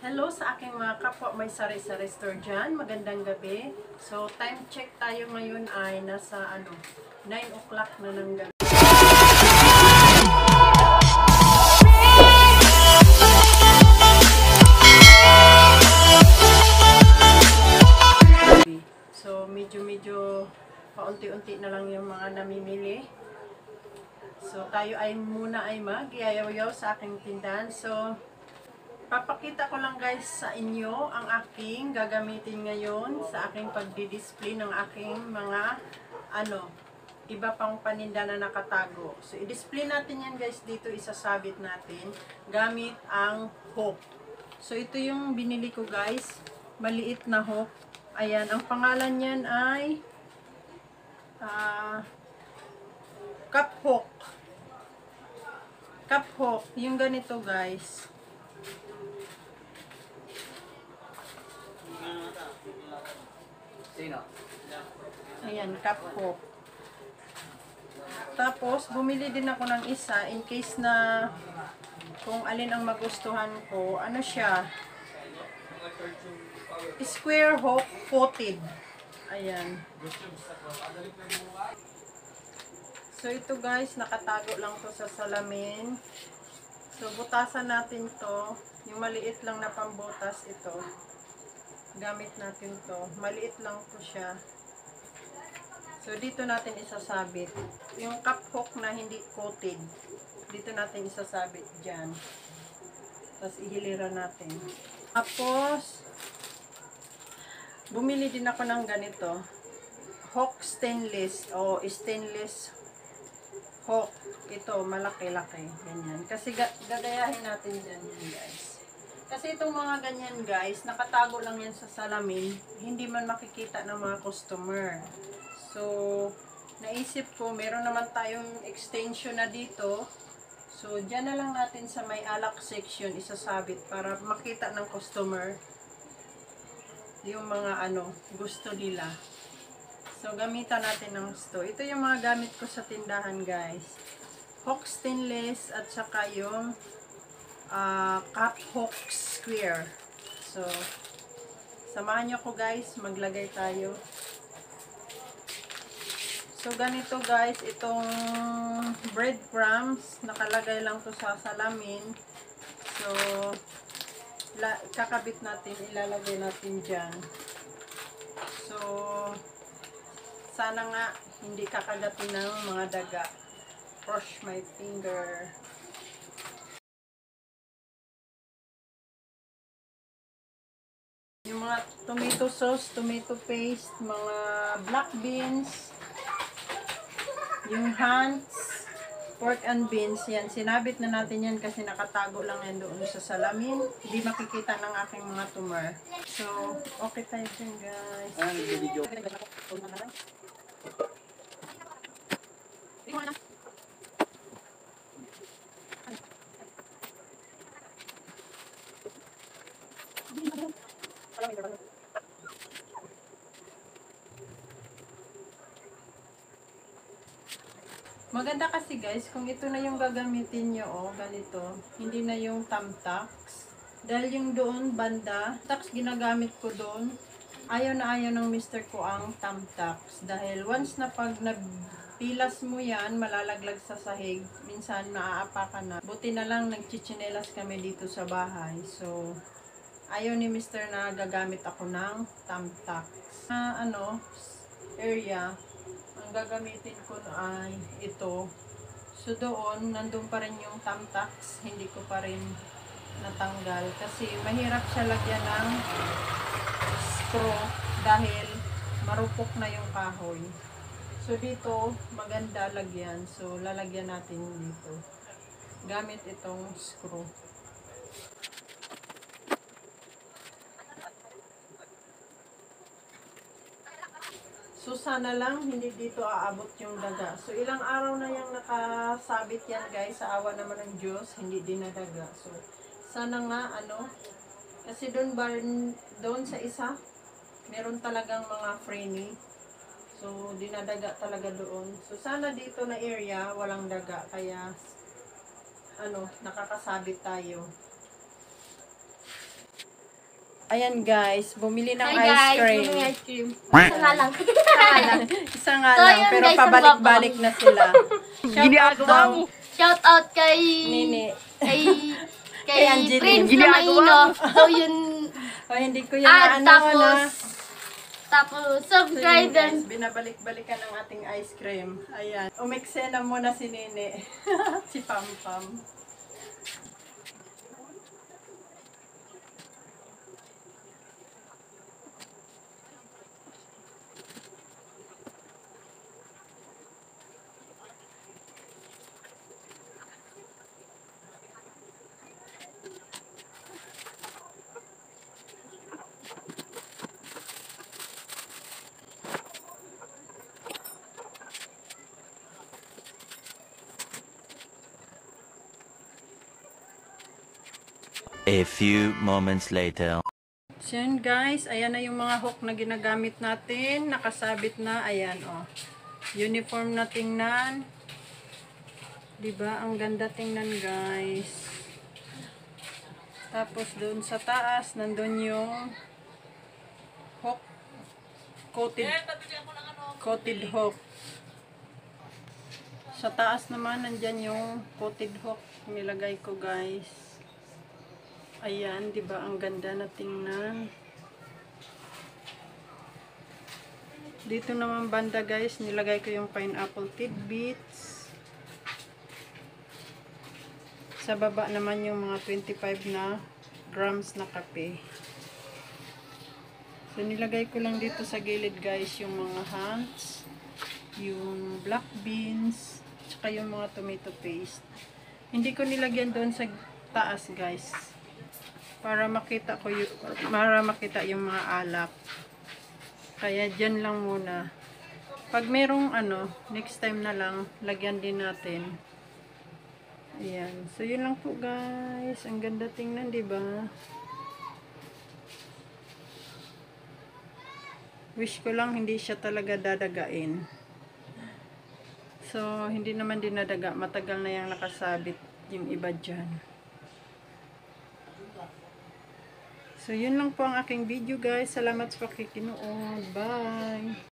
Hello sa aking mga kapwa may sari-sari store dyan. Magandang gabi. So, time check tayo ngayon ay nasa ano, 9 o'clock na ng gabi. So, medyo-medyo paunti-unti na lang yung mga namimili. So, tayo ay muna ay mag-iyayaw sa aking tindahan. So, Papakita ko lang guys sa inyo ang aking gagamitin ngayon sa aking pagdi-display ng aking mga ano, iba pang paninda na nakatago. So, i-display natin yan guys dito, isasabit natin gamit ang hook. So, ito yung binili ko guys, maliit na hook. Ayan, ang pangalan niyan ay ah cup hook. Cup hook, yung ganito guys. Sino? Ayan, cup hook. Tapos, bumili din ako ng isa in case na kung alin ang magustuhan ko. Ano siya? Square hook coated. Ayan. So, ito guys, nakatago lang to sa salamin. So, butasan natin to. Yung maliit lang na pambutas ito. Gamit natin to. Maliit lang to siya. So, dito natin isasabit. Yung cup hook na hindi coated, dito natin isasabit dyan. Tapos, ihiliran natin. Tapos, bumili din ako ng ganito. Hook stainless o stainless hook. Ito, malaki-laki. Ganyan. Kasi ga- gagayahin natin dyan yan, guys. Kasi itong mga ganyan, guys, nakatago lang yan sa salamin. Hindi man makikita ng mga customer. So, naisip ko, meron naman tayong extension na dito. So, dyan na lang natin sa may alak section isasabit para makita ng customer yung mga ano, gusto nila. So, gamitan natin ng sto. Ito yung mga gamit ko sa tindahan, guys. Hook stainless at saka yung ah, cup hook square. So, samahan nyo ko guys, maglagay tayo. So, ganito guys, itong breadcrumbs, nakalagay lang to sa salamin. So, la, kakabit natin, ilalagay natin dyan. So, sana nga hindi kakagatin ng mga daga. Crush my finger. Yung mga tomato sauce, tomato paste, mga black beans, yung hands, pork and beans, yan. Sinabit na natin yan kasi nakatago lang yan doon sa salamin. Hindi makikita ng aking mga tumor. So, okay tayo dyan, guys. Ano nag-video? Maganda kasi guys, kung ito na yung gagamitin nyo, oh, ganito, hindi na yung tamtax. Dahil yung doon, banda, tax ginagamit ko doon, ayaw na ayaw ng mister ko ang tamtax. Dahil once na pag napilas mo yan, malalaglag sa sahig, minsan maaapa ka na. Buti na lang nagchichinelas kami dito sa bahay. So, ayaw ni mister na gagamit ako ng tamtax. Na ano, area, ang gagamitin ko ay ito. So doon, nandun pa rin yung tamtax, hindi ko pa rin natanggal. Kasi mahirap siya lagyan ng straw dahil marupok na yung kahoy. So dito, maganda lagyan. So lalagyan natin dito. Gamit itong screw. So, sana lang hindi dito aabot yung daga. So, ilang araw na yung nakasabit yan, guys. Sa awa naman ng Diyos, hindi dinadaga. So, sana nga, ano, kasi doon ba, doon sa isa, meron talagang mga freeney. So, dinadaga talaga doon. So, sana dito na area, walang daga. Kaya, ano, nakakasabit tayo. Ayan guys, bumili ng Hi ice guys, cream. bumili ice cream. Isa nga lang. Isa nga lang. Isa nga So, lang, yun, pero guys, ang pabalik-balik na sila. Shout out daw, Shout out kay... Nini. Kay... Kay, Kay Angeline. Prince na Maino. So yun... O, hindi ko yan At naano na. tapos... Tapos, So, yun, subscribe guys, and... binabalik-balikan ng ating ice cream. Ayan. Umiksena muna si Nene. si Pam Pam. A few moments later. So yun guys, ayan na yung mga hook na ginagamit natin. Nakasabit na, ayan oh. Uniform na tingnan. 'Di ba Ang ganda tingnan guys. Tapos doon sa taas, nandun yung hook. Coated, coated hook. Sa taas naman, nandyan yung coated hook. Nilagay ko guys. Ayan, 'di ba Ang ganda na tingnan. Dito naman banda guys, nilagay ko yung pineapple tidbits. Sa baba naman yung mga 25 na grams na kape. So nilagay ko lang dito sa gilid guys yung mga hands, yung black beans, tsaka yung mga tomato paste. Hindi ko nilagyan doon sa taas guys para makita ko yung, para makita yung mga alak. Kaya dyan lang muna. Pag merong ano, next time na lang, lagyan din natin. Ayan. So, yun lang po guys. Ang ganda tingnan, di ba? Wish ko lang hindi siya talaga dadagain. So, hindi naman dinadaga. Matagal na yung nakasabit yung iba dyan. So, yun lang po ang aking video guys. Salamat sa pakikinood. Bye!